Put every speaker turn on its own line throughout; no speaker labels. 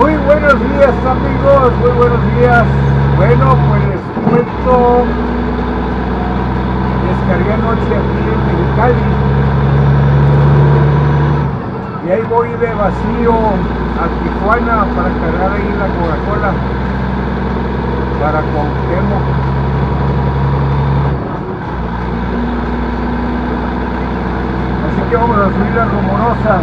Muy buenos días amigos, muy buenos días. Bueno, pues les cuento, descargué anoche aquí en Mexicali y ahí voy de vacío a Tijuana para cargar ahí la Coca-Cola para Cuauhtémoc. Así que vamos a subir la rumorosa.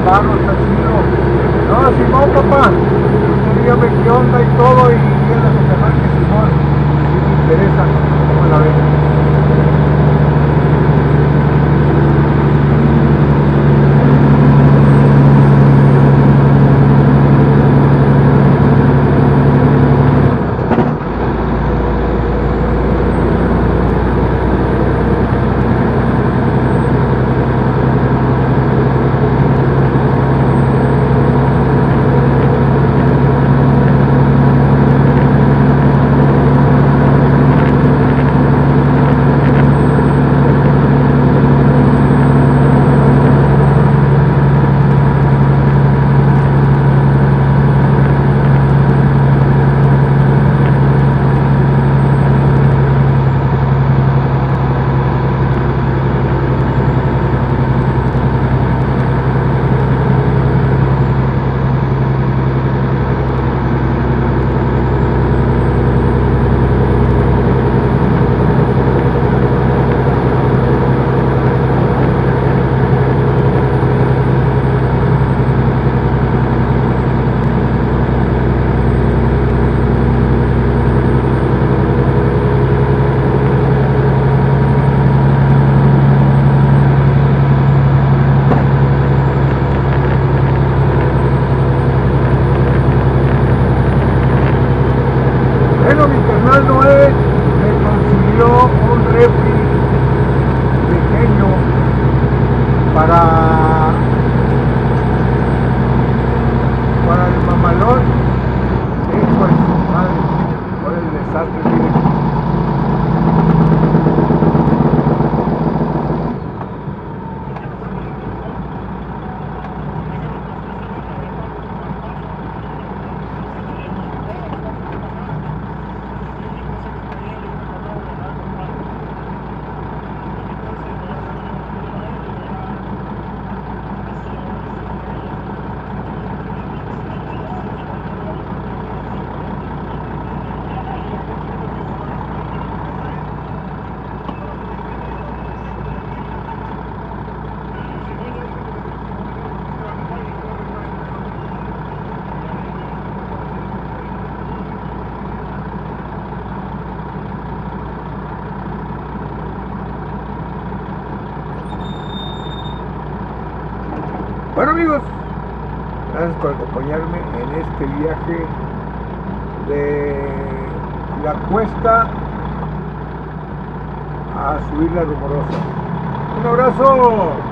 Está chido. No, Simón, papá. Usted dígame qué onda y todo. Y dígale a canal que Simón, sí me interesa. ¿Cómo la ven? Acompañarme en este viaje de la cuesta a subir la rumorosa. Un abrazo.